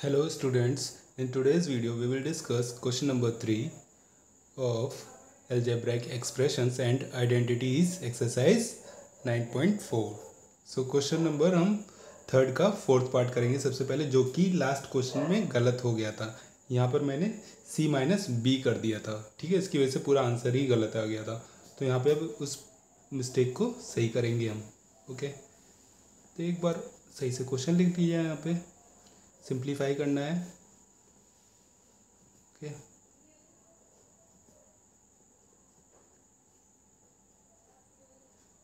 Hello students, in today's video we will discuss question number 3 of algebraic expressions and identities exercise 9.4. So question number हम third का fourth part करेंगे। सबसे पहले जो कि last question में गलत हो गया था। यहाँ पर मैंने सी माइनस बी कर दिया था। ठीक है? इसकी वजह से पूरा आंसर ही गलत आ गया था। तो यहाँ पे अब उस मिस्टेक को सही करेंगे हम। ओके तो एक बार सही से क्वेश्चन लिख लीजिए यहाँ पे। सिंप्लीफाई करना है। ओके।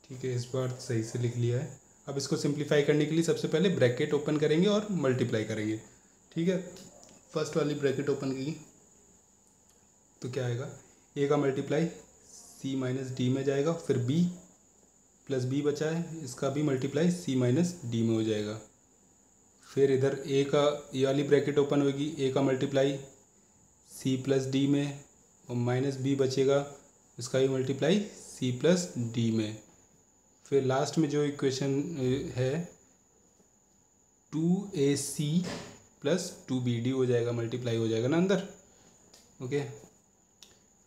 ठीक है, इस बार सही से लिख लिया है। अब इसको सिंप्लीफाई करने के लिए सबसे पहले ब्रैकेट ओपन करेंगे और मल्टीप्लाई करेंगे। ठीक है? फ़र्स्ट वाली ब्रैकेट ओपन की। तो क्या आएगा? ए का मल्टीप्लाई सी माइनस डी में जाएगा, फिर बी प्लस बी बचा है। इसका भी मल्टीप्लाई सी माइनस डी में हो जाएगा। फिर इधर ए का ये वाली ब्रैकेट ओपन होगी ए का मल्टीप्लाई सी प्लस डी में, और माइनस बी बचेगा, उसका भी मल्टीप्लाई सी प्लस डी में। फिर लास्ट में जो इक्वेशन है two A C plus two B D हो जाएगा मल्टीप्लाई हो जाएगा ना अंदर? ओके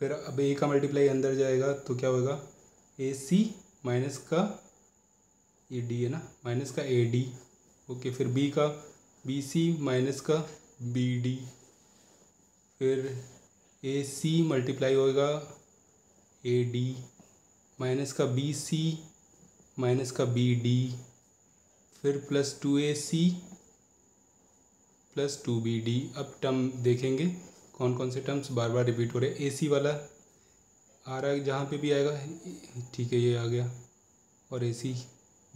फिर अब ए का मल्टीप्लाई अंदर जाएगा तो क्या होगा ए सी माइनस का ए डी है ना? माइनस का ए डी ओके, फिर बी का बी सी माइनस का बी डी फिर ए सी मल्टीप्लाई होगा ए डी माइनस का बी सी माइनस का बी डी फिर plus two A C plus two B D अब टर्म देखेंगे कौन कौन से टर्म्स बार बार रिपीट हो रहे ए सी वाला आ रहा है, जहाँ पे भी आएगा, ठीक है, ये आ गया। और ए सी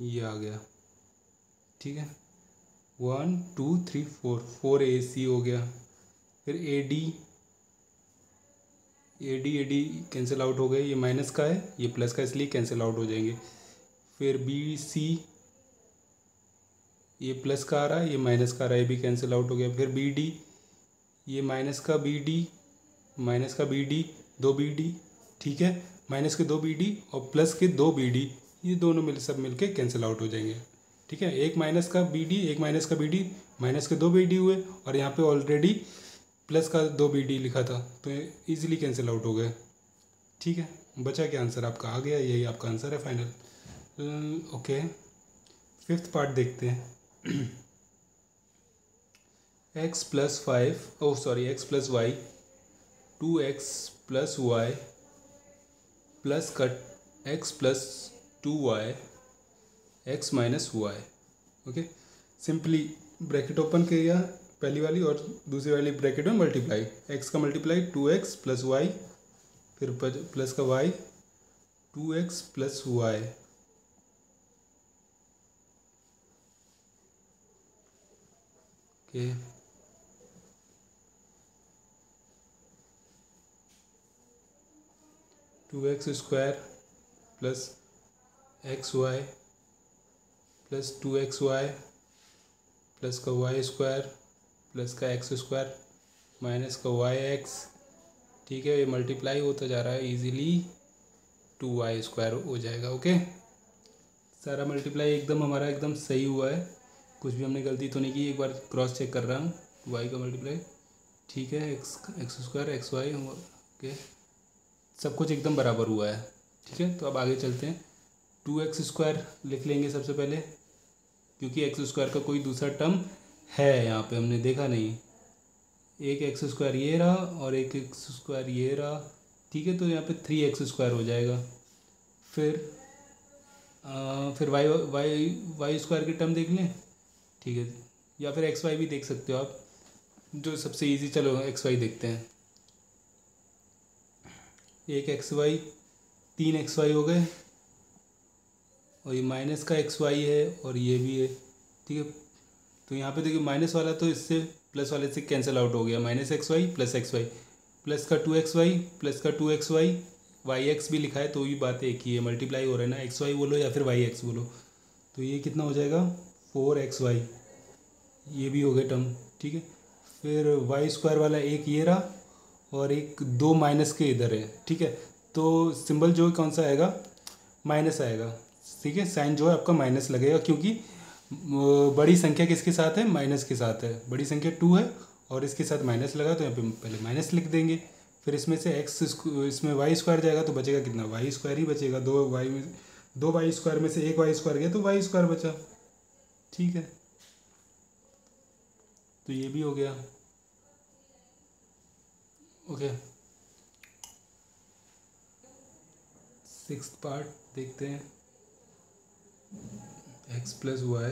ये आ गया। ठीक है? One two three four four A C हो गया। फिर A D A D A D cancel out हो गए। ये माइनस का है, ये प्लस का इसलिए कैंसिल आउट हो जाएँगे। फिर बी सी ये प्लस का आ रहा है, ये माइनस का आ रहा है, ये भी कैंसिल आउट हो गया। फिर बी डी ये माइनस का बी डी माइनस का बी डी दो बी डी ठीक है? माइनस के दो बी डी और प्लस के दो बी डी ये दोनों मिल, सब मिल के कैंसिल आउट हो जाएँगे। ठीक है? एक माइनस का बी डी एक माइनस का बी डी माइनस के दो बी डी हुए और यहाँ पे ऑलरेडी प्लस का दो बी डी लिखा था तो इजीली कैंसिल आउट हो गए ठीक है? बचा क्या आंसर आपका? आ गया, यही आपका आंसर है फाइनल ओके फिफ्थ पार्ट देखते हैं। X plus five oh sorry x plus y two x plus y plus cut x plus two y x minus y okay simply bracket open किया पहली वाली और दूसरी वाली ब्रैकेट में मल्टीप्लाई एक्स का multiply two x plus y फिर plus का y two x plus y okay two x square plus x y plus two x y, plus का वाई स्क्वायर, प्लस का एक्स स्क्वायर, माइनस का Y x. ठीक है, ये multiply होता जा रहा है इजीली टू वाई स्क्वायर हो जाएगा ओके सारा मल्टीप्लाई एकदम हमारा एकदम सही हुआ है। कुछ भी हमने गलती तो नहीं की, एक बार क्रॉस चेक कर रहा हूँ वाई का मल्टीप्लाई। ठीक है x x square x y okay सब कुछ एकदम बराबर हुआ है। ठीक है तो अब आगे चलते हैं। टू एक्स स्क्वायर लिख लेंगे सबसे पहले। क्योंकि एक्स स्क्वायर का कोई दूसरा टर्म है यहाँ पे हमने देखा नहीं। एक एक्स स्क्वायर ये रहा और एक एक्स स्क्वायर ये रहा। ठीक है तो यहाँ पे थ्री एक्स स्क्वायर हो जाएगा। फिर आ, फिर वाई वाई वाई स्क्वायर के टर्म देख लें। ठीक है या फिर एक्स वाई भी देख सकते हो आप। जो सबसे इजी चलो एक्स वाई देखते हैं। एक एक्स वाई तीन एक्स वाई हो गए। और ये माइनस का एक्स वाई है और ये भी है, ठीक है? तो यहाँ पे देखिए माइनस वाला तो इससे प्लस वाले से कैंसिल आउट हो गया। Minus x y plus x y plus का टू एक्स वाई प्लस का two x y y x भी लिखा है तो ये बात एक ही है। मल्टीप्लाई हो रहा है ना एक्स वाई बोलो या फिर वाई एक्स बोलो। तो ये कितना हो जाएगा? फोर एक्स वाई ये भी हो गया टर्म ठीक है? फिर वाई स्क्वायर वाला एक ये रहा और एक दो माइनस के इधर है, ठीक है? तो सिंबल जो कौन सा आएगा? माइनस आएगा। ठीक है साइन जो है आपका माइनस लगेगा क्योंकि बड़ी संख्या किसके साथ है? माइनस के साथ है। बड़ी संख्या टू है और इसके साथ माइनस लगा तो यहाँ पे पहले माइनस लिख देंगे। फिर इसमें से एक्स इसमें वाई स्क्वायर जाएगा तो बचेगा कितना? वाई स्क्वायर ही बचेगा। दो वाई में, दो वाई स्क्वायर में से एक वाई स्क्वायर गया तो वाई स्क्वायर बचा। ठीक है? तो ये भी हो गया। ओके सिक्स पार्ट देखते हैं। X plus y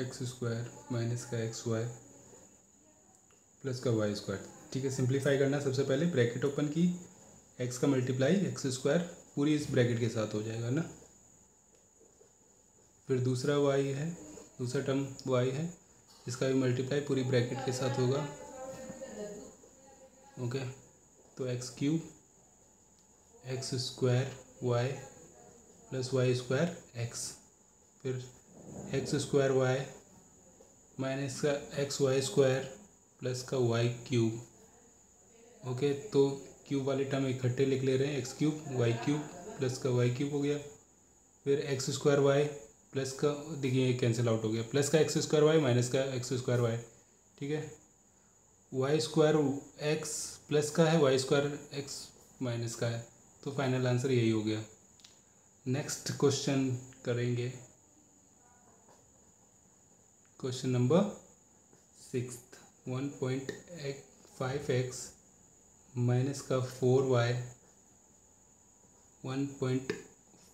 x square minus का एक्स वाई प्लस का वाई स्क्वायर ठीक है सिंप्लीफाई करना सबसे पहले ब्रैकेट ओपन की. एक्स का मल्टीप्लाई एक्स स्क्वायर पूरी इस ब्रैकेट के साथ हो जाएगा ना? फिर दूसरा वाई है, दूसरा टर्म वाई है, इसका भी मल्टीप्लाई पूरी ब्रैकेट के साथ होगा. ओके तो x cube x square y plus y square x फिर एक्स स्क्वायर वाई माइनस का एक्स वाई स्क्वायर प्लस का वाई क्यूब ओके तो क्यूब वाले टर्म इकट्ठे लिख ले रहे हैं x cube y cube plus का वाई क्यूब हो गया। फिर एक्स स्क्वायर वाई प्लस का, देखिए कैंसिल आउट हो गया। प्लस का एक्स स्क्वायर वाई माइनस का एक्स स्क्वायर वाई ठीक है? वाई स्क्वायर एक्स प्लस का है वाई स्क्वायर एक्स माइनस का है। तो फाइनल आंसर यही हो गया। नेक्स्ट क्वेश्चन करेंगे। Question number six one point five x minus का four y one point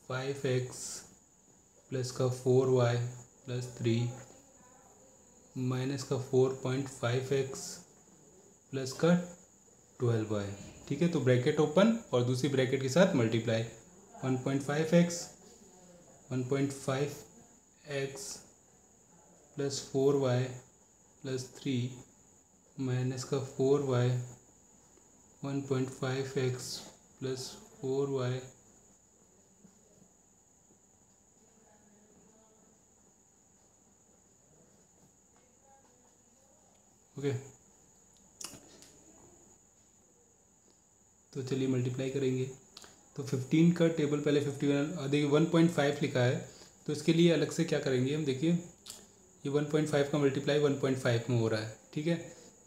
five x plus का four y plus three minus का four point five x plus का ट्वेल्व वाई ठीक है? तो ब्रैकेट ओपन और दूसरी ब्रैकेट के साथ multiply one point five x, one point five x plus four y plus three minus का four y, one point five x plus four y. Okay. तो चलिए मल्टीप्लाई करेंगे। तो फिफ्टीन का टेबल पहले फिफ्टी वन देखिए वन पॉइंट फाइव लिखा है तो इसके लिए अलग से क्या करेंगे हम, देखिए, ये वन पॉइंट फाइव का मल्टीप्लाई वन पॉइंट फाइव में हो रहा है, ठीक है?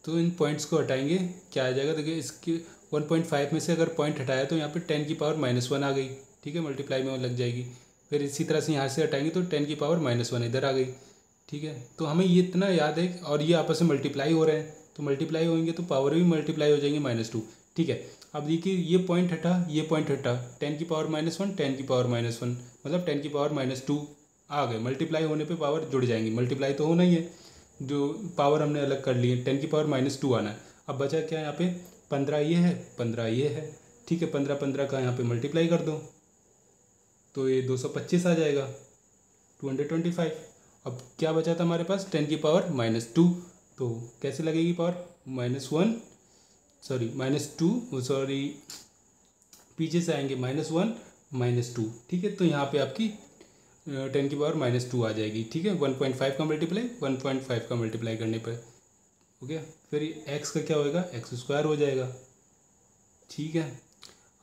तो इन पॉइंट्स को हटाएँगे, क्या आ जाएगा, देखिए, इसके वन पॉइंट फाइव में से अगर पॉइंट हटाया तो यहाँ पे टेन की पावर माइनस वन आ गई, ठीक है? मल्टीप्लाई में लग जाएगी। फिर इसी तरह से यहाँ से हटाएँगे तो टेन की पावर माइनस वन इधर आ गई, ठीक है? तो हमें ये इतना याद है और ये आपस में मल्टीप्लाई हो रहे हैं तो मल्टीप्लाई होंगे तो पावर भी मल्टीप्लाई हो जाएँगे माइनस टू ठीक है? अब देखिए, ये पॉइंट हटा, ये पॉइंट हटा। टेन की पावर माइनस वन टेन की पावर माइनस वन मतलब टेन की पावर माइनस टू आ गए। मल्टीप्लाई होने पे पावर जुड़ जाएँगी। मल्टीप्लाई तो होना ही है। जो पावर हमने अलग कर ली है टेन की पावर माइनस टू आना है। अब बचा क्या यहाँ पे? पंद्रह ये है, पंद्रह ये है। ठीक है, पंद्रह पंद्रह का यहाँ पे मल्टीप्लाई कर दो। तो ये दो सौ पच्चीस आ जाएगा। टू हंड्रेड ट्वेंटी फाइव अब क्या बचा था हमारे पास? टेन की पावर माइनस टू तो कैसे लगेगी power minus one sorry minus two sorry पीछे से आएँगे माइनस वन माइनस टू ठीक है तो यहाँ पे आपकी टेन की पावर माइनस टू आ जाएगी। ठीक है वन पॉइंट फाइव का मल्टीप्लाई वन पॉइंट फाइव का मल्टीप्लाई करने पर ओके फिर एक्स का क्या होएगा? एक्स स्क्वायर हो जाएगा। ठीक है,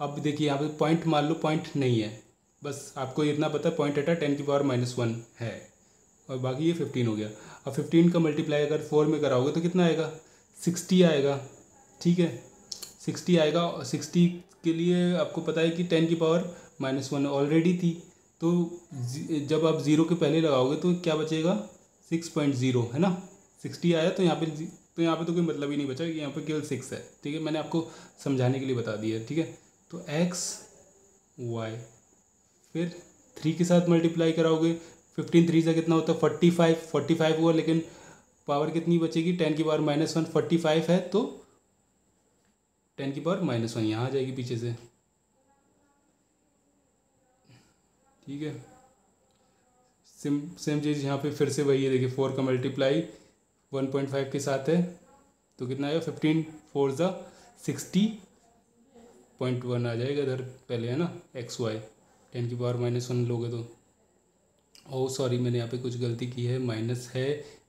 अब देखिए यहाँ पे पॉइंट मान लो पॉइंट नहीं है। बस आपको इतना पता पॉइंट हटा टेन की पावर माइनस वन है। और बाकी ये फिफ्टीन हो गया। अब फिफ्टीन का मल्टीप्लाई अगर फोर में कराओगे तो कितना आएगा? सिक्सटी आएगा। ठीक है? सिक्सटी आएगा और सिक्सटी के लिए आपको पता है कि टेन की पावर माइनस वन ऑलरेडी थी। तो जब आप ज़ीरो के पहले लगाओगे तो क्या बचेगा? सिक्स पॉइंट ज़ीरो, है ना? सिक्सटी आया तो यहाँ पे तो यहाँ पे तो कोई मतलब ही नहीं बचा, यहाँ पे केवल सिक्स है। ठीक है? मैंने आपको समझाने के लिए बता दिया है, ठीक है? तो एक्स, वाई, फिर थ्री के साथ मल्टीप्लाई कराओगे, फिफ्टीन थ्री से कितना होता है? फोर्टी फाइव फोर्टी फाइव हुआ, लेकिन पावर कितनी बचेगी? टेन की power minus one, forty five है तो टेन की पावर माइनस वन, यहाँ आ जाएगी पीछे से। ठीक है। सेम सेम चीज़ यहाँ पे फिर से वही है, देखिए फोर का मल्टीप्लाई वन पॉइंट फाइव के साथ है तो कितना आएगा फिफ्टीन फोर ज़ा सिक्सटी पॉइंट वन आ जाएगा इधर, पहले है ना एक्स वाई टेन की पावर माइनस वन लोगे तो। ओ सॉरी मैंने यहाँ पे कुछ गलती की है, माइनस है,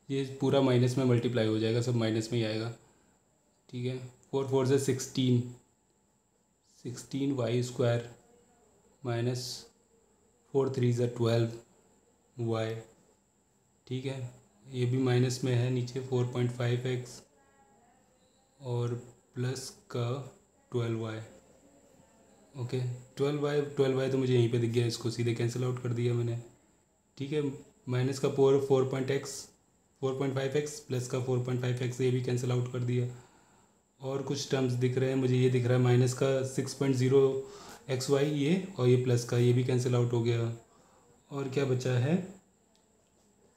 ये पूरा माइनस में मल्टीप्लाई हो जाएगा, सब माइनस में ही आएगा। ठीक है। फोर फोर से sixteen sixteen y square minus four three ज़ा ट्वेल्व वाई ठीक है? ये भी माइनस में है, नीचे फोर पॉइंट फाइव एक्स और प्लस का twelve y okay twelve y twelve y तो मुझे यहीं पे दिख गया, इसको सीधे कैंसिल आउट कर दिया मैंने। ठीक है? माइनस का four four point x four point five x plus का फोर पॉइंट फाइव एक्स ये भी कैंसिल आउट कर दिया। और कुछ टर्म्स दिख रहे हैं, मुझे ये दिख रहा है माइनस का six point zero x y ये और ये प्लस का, ये भी कैंसिल आउट हो गया। और क्या बचा है?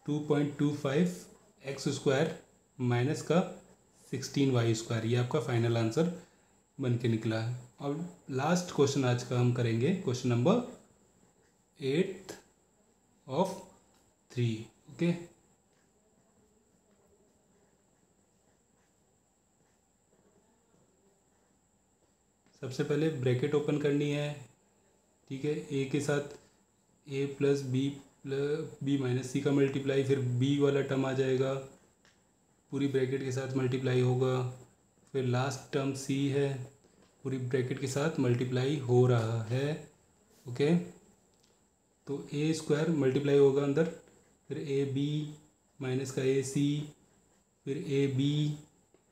Two point two five x square minus का सिक्सटीन वाई स्क्वायर ये आपका फाइनल आंसर बन के निकला है। और लास्ट क्वेश्चन आज का हम करेंगे question number eight of three okay सबसे पहले ब्रैकेट ओपन करनी है, ठीक है? ए के साथ a plus b b minus c का मल्टीप्लाई फिर बी वाला टर्म आ जाएगा। पूरी ब्रैकेट के साथ मल्टीप्लाई होगा। फिर लास्ट टर्म सी है, पूरी ब्रैकेट के साथ मल्टीप्लाई हो रहा है ओके तो ए स्क्वायर मल्टीप्लाई होगा अंदर, फिर ए बी माइनस का ए सी फिर a b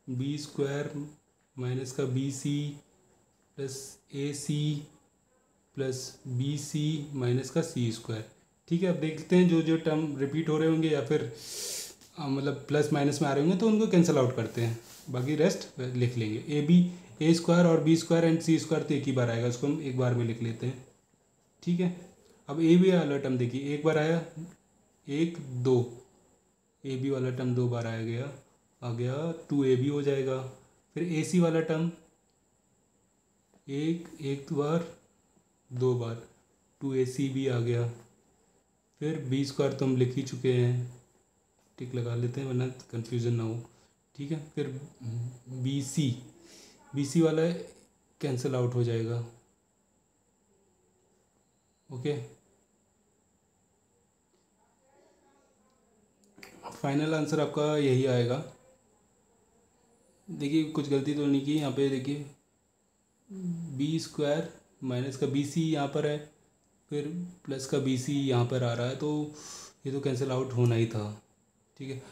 b square minus का b c plus a c plus b c minus का सी स्क्वायर ठीक है, अब देखते हैं जो जो टर्म रिपीट हो रहे होंगे या फिर मतलब प्लस माइनस में आ रहे होंगे तो उनको कैंसिल आउट करते हैं। बाकी रेस्ट लिख लेंगे। ए बी ए स्क्वायर और b square and c square तो एक ही बार आएगा, उसको हम एक बार में लिख लेते हैं। ठीक है, अब ए बी वाला टर्म देखिए, एक बार आया, एक, दो। ए बी वाला टर्म दो बार आया गया, आ गया टू ए बी हो जाएगा। फिर ए सी वाला टर्म एक एक बार, दो बार, टू ए सी भी आ गया। फिर बी स्क्वायर तो हम लिख ही चुके हैं। टिक लगा लेते हैं, वरना कन्फ्यूज़न ना हो। ठीक है, फिर बी सी बी सी वाला कैंसिल आउट हो जाएगा। ओके फाइनल आंसर आपका यही आएगा। देखिए, कुछ गलती तो नहीं की। यहाँ पे देखिए बी स्क्वायर माइनस का बी सी यहाँ पर है, फिर प्लस का बी सी यहाँ पर आ रहा है तो ये तो कैंसिल आउट होना ही था। ठीक है?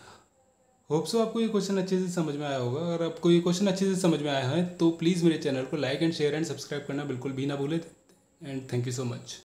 होप सो आपको ये क्वेश्चन अच्छे से समझ में आया होगा। अगर आपको ये क्वेश्चन अच्छे से समझ में आया है तो प्लीज़ मेरे चैनल को like and share and subscribe करना बिल्कुल भी ना भूलें। And thank you so much